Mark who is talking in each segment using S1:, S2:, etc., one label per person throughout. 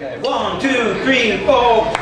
S1: Okay, one, two, three, four.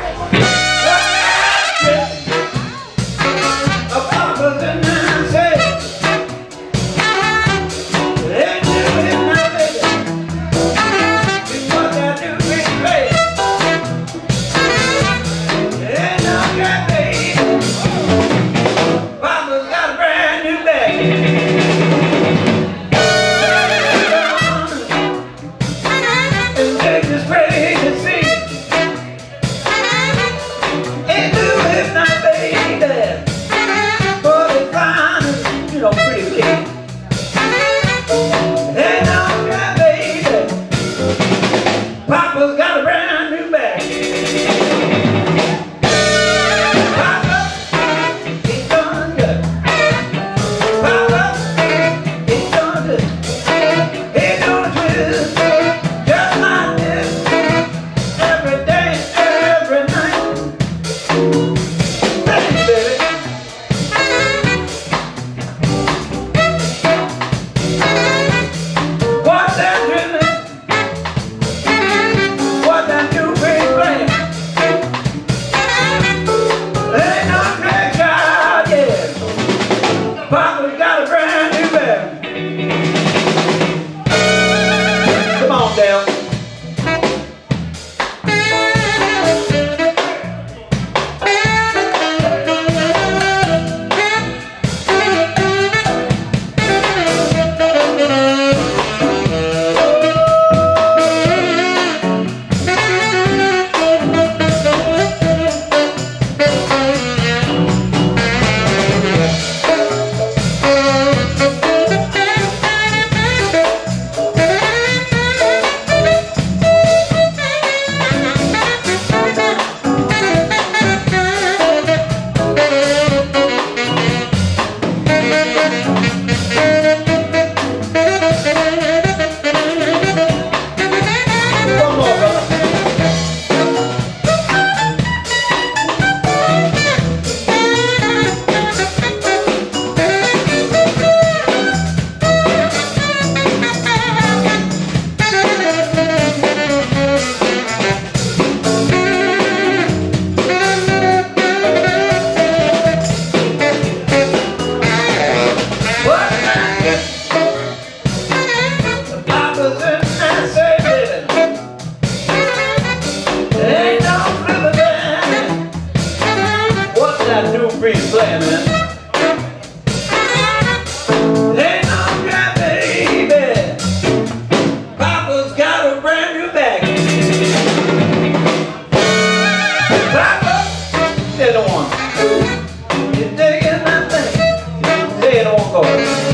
S1: on going.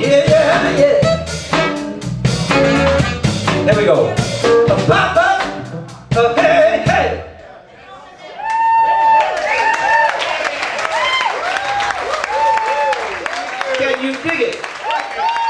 S1: Yeah, yeah. There we go. Papa, okay, hey. Can you dig it?